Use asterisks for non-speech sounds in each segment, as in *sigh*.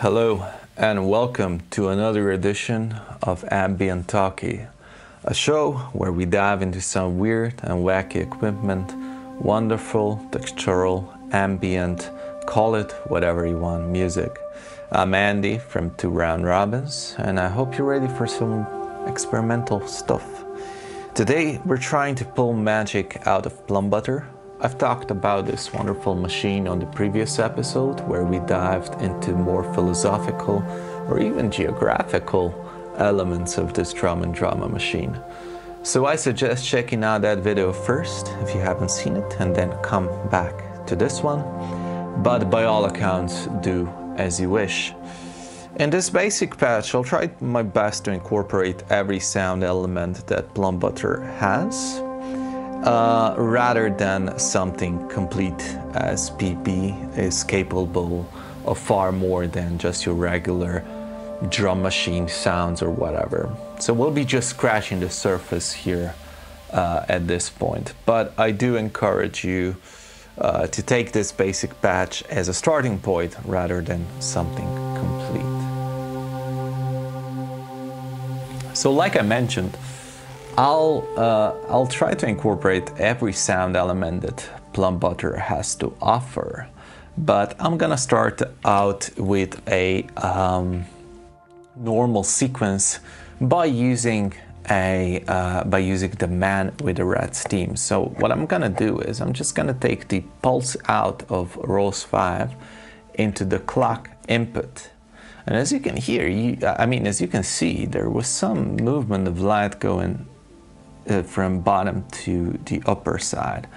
Hello and welcome to another edition of Ambient Talkie, a show where we dive into some weird and wacky equipment, wonderful, textural, ambient, call it whatever you want music. I'm Andy from Two Round Robins, and I hope you're ready for some experimental stuff. Today we're trying to pull magic out of Plumbutter I've talked about this wonderful machine on the previous episode where we dived into more philosophical or even geographical elements of this drum and drama machine. So I suggest checking out that video first if you haven't seen it and then come back to this one. But by all accounts, do as you wish. In this basic patch, I'll try my best to incorporate every sound element that Plumbutter has uh, rather than something complete as PP is capable of far more than just your regular drum machine sounds or whatever. So we'll be just scratching the surface here uh, at this point. But I do encourage you uh, to take this basic patch as a starting point rather than something complete. So like I mentioned, I'll, uh, I'll try to incorporate every sound element that Plumbutter has to offer, but I'm gonna start out with a um, normal sequence by using a uh, by using the man with the red steam. So what I'm gonna do is I'm just gonna take the pulse out of Rolz 5 into the clock input. And as you can hear, you, I mean, as you can see, there was some movement of light going uh, from bottom to the upper side.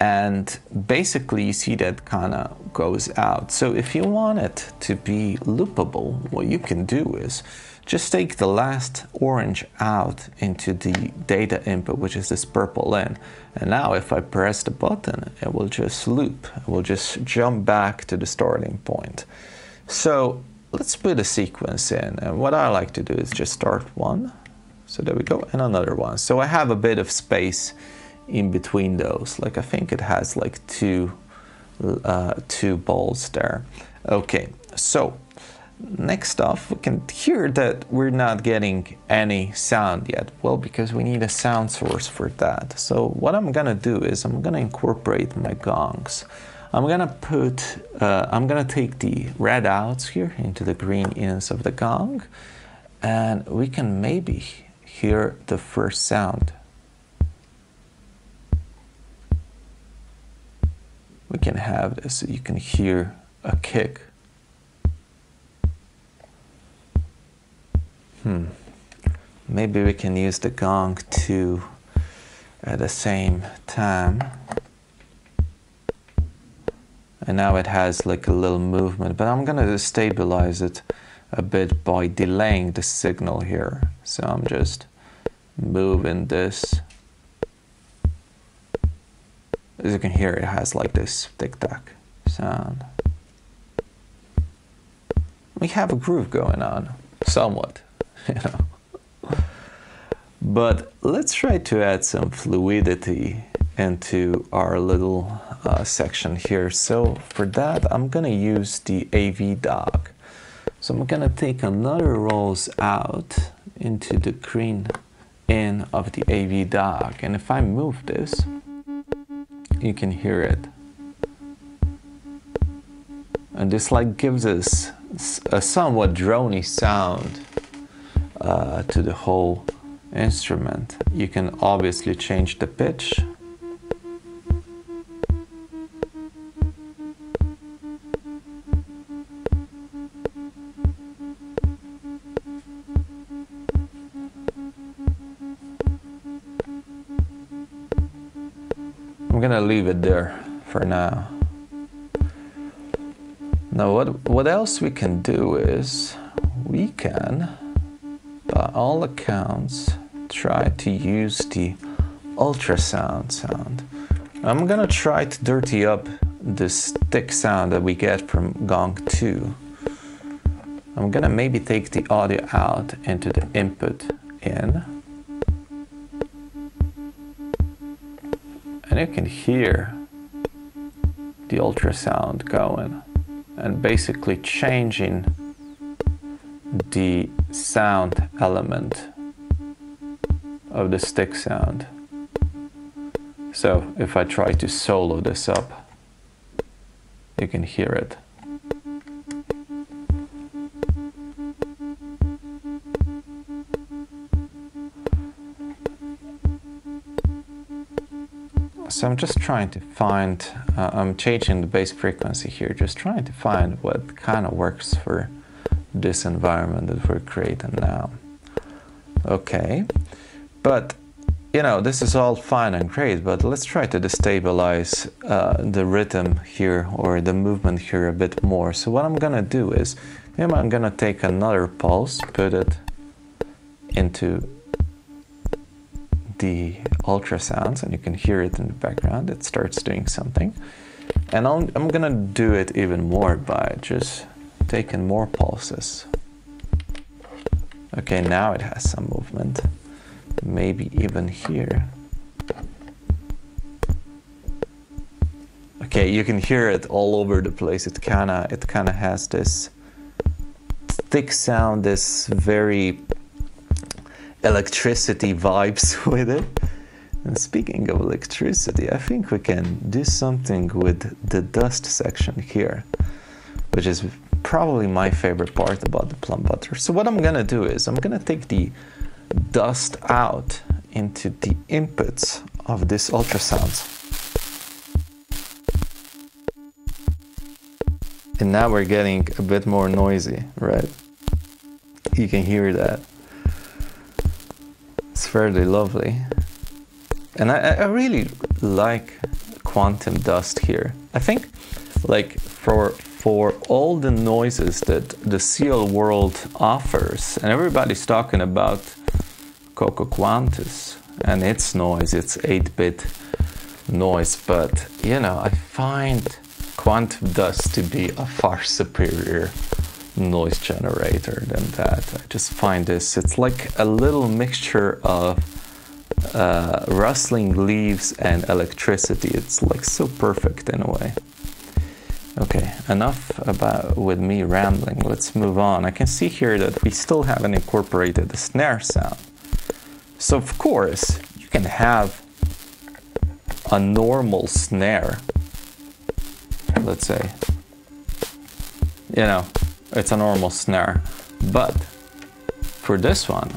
And basically you see that kind of goes out. So if you want it to be loopable, what you can do is just take the last orange out into the data input, which is this purple in. And now if I press the button, it will just loop. It will just jump back to the starting point. So let's put a sequence in. And what I like to do is just start one, so there we go, and another one. So I have a bit of space in between those. Like I think it has like two, uh, two balls there. Okay, so next off, we can hear that we're not getting any sound yet. Well, because we need a sound source for that. So what I'm gonna do is I'm gonna incorporate my gongs. I'm gonna put, uh, I'm gonna take the red outs here into the green ins of the gong, and we can maybe hear the first sound. We can have this, you can hear a kick. Hmm. Maybe we can use the gong too at the same time. And now it has like a little movement, but I'm gonna stabilize it a bit by delaying the signal here. So I'm just moving this. As you can hear, it has like this tic-tac sound. We have a groove going on, somewhat, *laughs* you know. But let's try to add some fluidity into our little uh, section here. So for that, I'm gonna use the AV dog. So I'm gonna take another Rolz out into the green end of the AV dog. And if I move this you can hear it. And this like gives us a somewhat drony sound uh, to the whole instrument. You can obviously change the pitch leave it there for now. Now what, what else we can do is we can, by all accounts, try to use the ultrasound sound. I'm gonna try to dirty up this thick sound that we get from Gong 2. I'm gonna maybe take the audio out into the input in. And you can hear the ultrasound going. and basically changing the sound element of the stick sound. So if I try to solo this up, you can hear it. So I'm just trying to find, uh, I'm changing the bass frequency here, just trying to find what kind of works for this environment that we're creating now. Okay, but you know, this is all fine and great, but let's try to destabilize uh, the rhythm here or the movement here a bit more. So what I'm gonna do is, I'm gonna take another pulse, put it into the ultrasounds and you can hear it in the background. It starts doing something. And I'm, I'm gonna do it even more by just taking more pulses. Okay, now it has some movement. Maybe even here. Okay, you can hear it all over the place. It kinda it kinda has this thick sound, this very electricity vibes *laughs* with it. And speaking of electricity, I think we can do something with the dust section here, which is probably my favorite part about the Plumbutter. So what I'm gonna do is I'm gonna take the dust out into the inputs of this ultrasound. And now we're getting a bit more noisy, right? You can hear that. Fairly lovely. And I, I really like quantum dust here. I think like for for all the noises that the CL world offers, and everybody's talking about Coco Quantus and its noise, its 8-bit noise, but you know, I find quantum dust to be a far superior noise generator than that. I just find this, it's like a little mixture of uh, rustling leaves and electricity. It's like so perfect in a way. Okay, enough about with me rambling. Let's move on. I can see here that we still haven't incorporated the snare sound. So of course, you can have a normal snare. Let's say, you know, it's a normal snare. But for this one,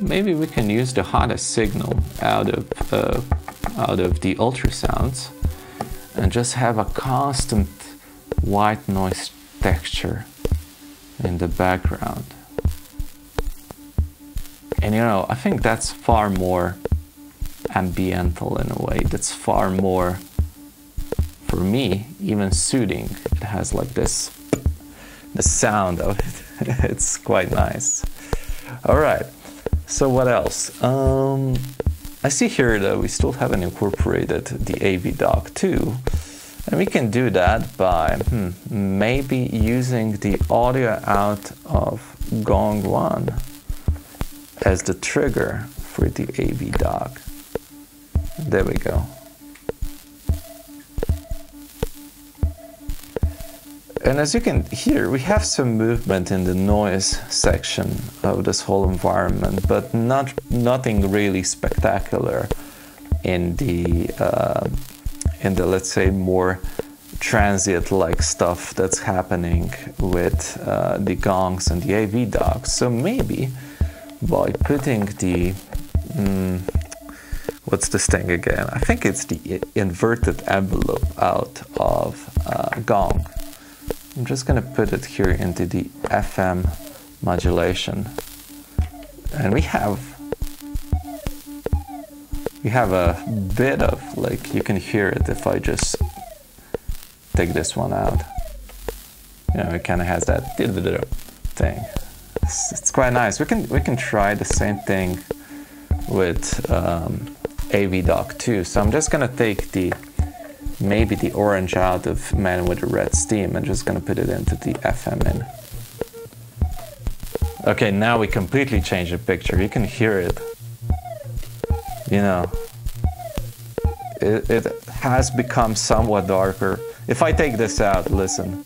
maybe we can use the hottest signal out of, uh, out of the ultrasounds and just have a constant white noise texture in the background. And you know, I think that's far more ambiental in a way. That's far more, for me, even soothing. It has like this, the sound of it. *laughs* it's quite nice. All right. So what else? Um, I see here that we still haven't incorporated the AV dog too. And we can do that by hmm, maybe using the audio out of Gong 1 as the trigger for the AV dog. There we go. And as you can hear, we have some movement in the noise section of this whole environment, but not nothing really spectacular in the uh, in the let's say more transient like stuff that's happening with uh, the gongs and the AV dogs. So maybe by putting the mm, what's this thing again? I think it's the inverted envelope out of uh, gong. I'm just gonna put it here into the FM modulation, and we have we have a bit of like you can hear it if I just take this one out. You know it kind of has that thing. It's, it's, quite nice. We can we can try the same thing with um, AV dog too. So I'm just gonna take the maybe the orange out of Man with the Red Steam and just gonna put it into the FM in okay now we completely change the picture you can hear it you know, it, it has become somewhat darker. If I take this out, listen.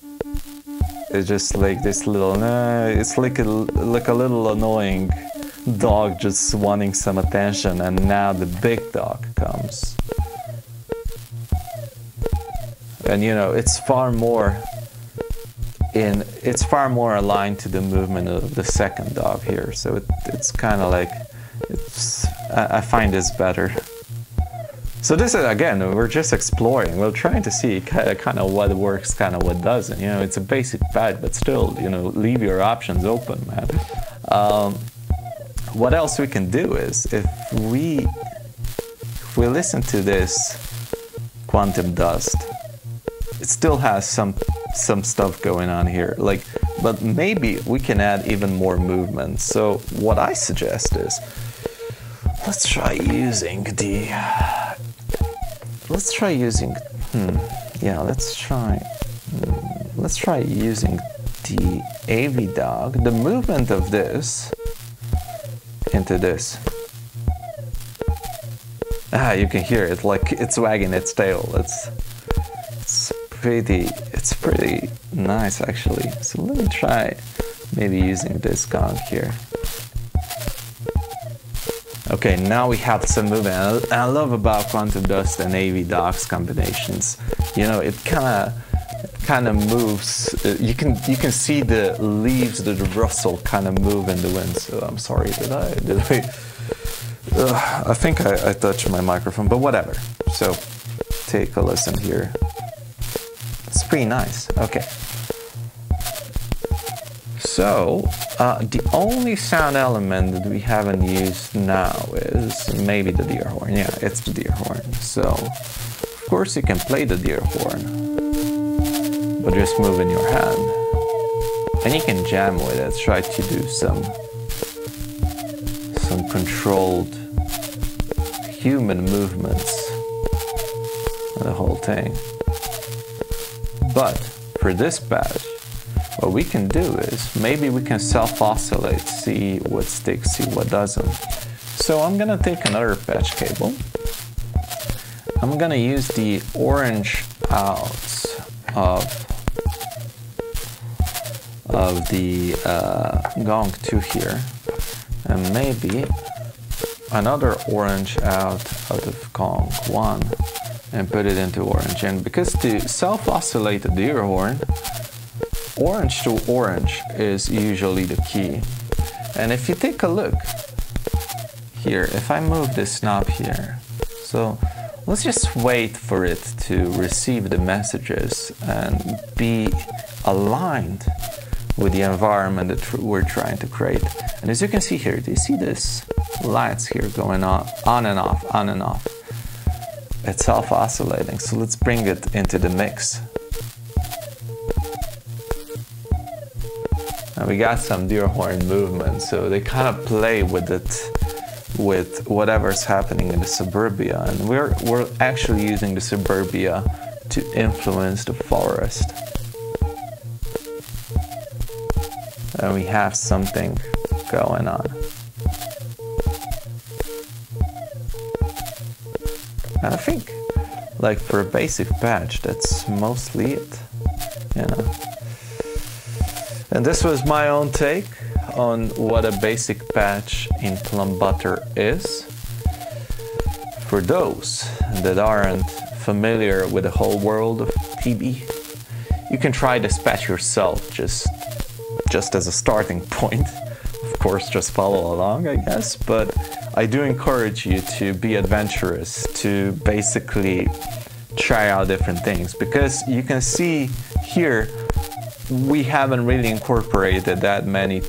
It's just like this little, uh, it's like a, like a little annoying dog just wanting some attention and now the big dog And you know, it's far more in, it's far more aligned to the movement of the second dog here. So it, it's kind of like, it's, I, I find this better. So this is again, we're just exploring. We're trying to see kind of what works, kind of what doesn't. You know, it's a basic patch, but still, you know, leave your options open, man. Um, what else we can do is if we if we listen to this quantum dust, it still has some some stuff going on here. Like, but maybe we can add even more movement. So what I suggest is let's try using the let's try using, hmm, yeah, let's try, hmm, let's try using the AV dog, the movement of this into this. Ah, you can hear it, like it's wagging its tail. It's, it's pretty, it's pretty nice actually. So let me try maybe using this gong here. Okay, now we have some movement. I love about Quantum Dust and AV Dogs combinations. You know, it kind of kind of moves. Uh, you can you can see the leaves, the rustle kind of move in the wind. So I'm sorry, did I did I? Uh, I think I, I touched my microphone, but whatever. So take a listen here. It's pretty nice. Okay. So, uh, the only sound element that we haven't used now is maybe the deer horn. Yeah, it's the deer horn. So, of course you can play the deer horn, but just move in your hand. And you can jam with it, try to do some, some controlled human movements, the whole thing. But for this badge, what we can do is maybe we can self-oscillate, see what sticks, see what doesn't. So I'm gonna take another patch cable. I'm gonna use the orange outs of of the uh, gong 2 here and maybe another orange out out of gong 1 and put it into orange and because to self-oscillate the deer horn orange to orange is usually the key. And if you take a look here, if I move this knob here, so let's just wait for it to receive the messages and be aligned with the environment that we're trying to create. And as you can see here, do you see this lights here going on, on and off, on and off? It's self-oscillating, so let's bring it into the mix. And we got some deer horn movement, so they kind of play with it, with whatever's happening in the suburbia. And we're, we're actually using the suburbia to influence the forest. And we have something going on. I think, like for a basic patch, that's mostly it, you know. And this was my own take on what a basic patch in Plumbutter is. For those that aren't familiar with the whole world of PB, you can try this patch yourself just, just as a starting *laughs* point. Of course, just follow along, I guess, but I do encourage you to be adventurous, to basically try out different things because you can see here we haven't really incorporated that many,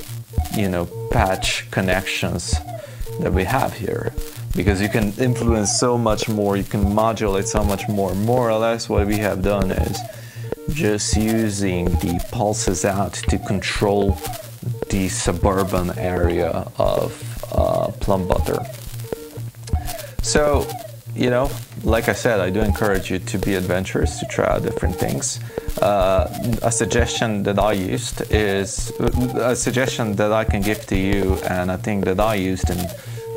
you know, patch connections that we have here because you can influence so much more, you can modulate so much more. More or less what we have done is just using the pulses out to control the suburban area of Plumbutter. So, you know, like I said, I do encourage you to be adventurous, to try out different things. Uh, a suggestion that I used is a suggestion that I can give to you, and I think that I used in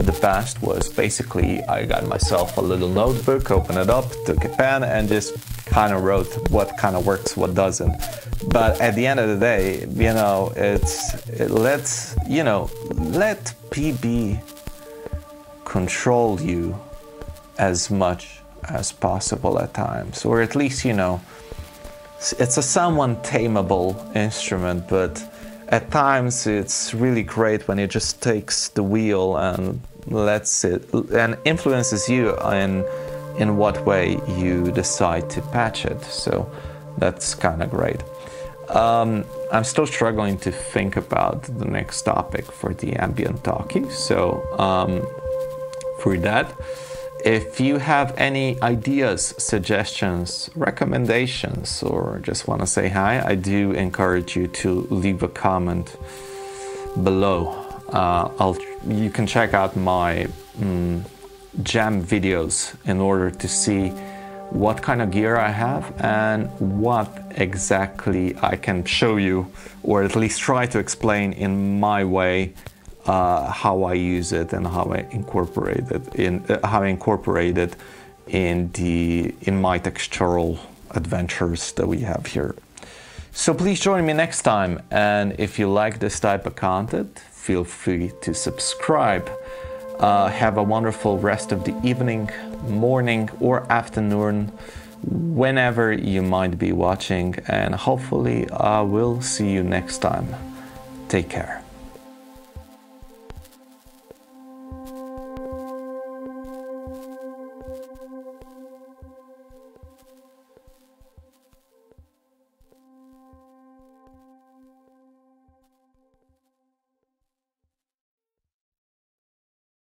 the past was basically I got myself a little notebook, open it up, took a pen, and just kind of wrote what kind of works, what doesn't. But at the end of the day, you know, it's it, let's you know let PB control you as much as possible at times, or at least you know it's a somewhat tameable instrument, but at times it's really great when it just takes the wheel and lets it and influences you in in what way you decide to patch it. So that's kind of great. Um, I'm still struggling to think about the next topic for the ambient talkie. So um, for that, if you have any ideas, suggestions, recommendations, or just want to say hi, I do encourage you to leave a comment below. Uh, you can check out my um, jam videos in order to see what kind of gear I have and what exactly I can show you or at least try to explain in my way uh, how I use it and how I incorporate it in uh, how I incorporate it in the in my textural adventures that we have here. So please join me next time and if you like this type of content feel free to subscribe. Uh, have a wonderful rest of the evening, morning, or afternoon, whenever you might be watching, and hopefully, I will see you next time. Take care.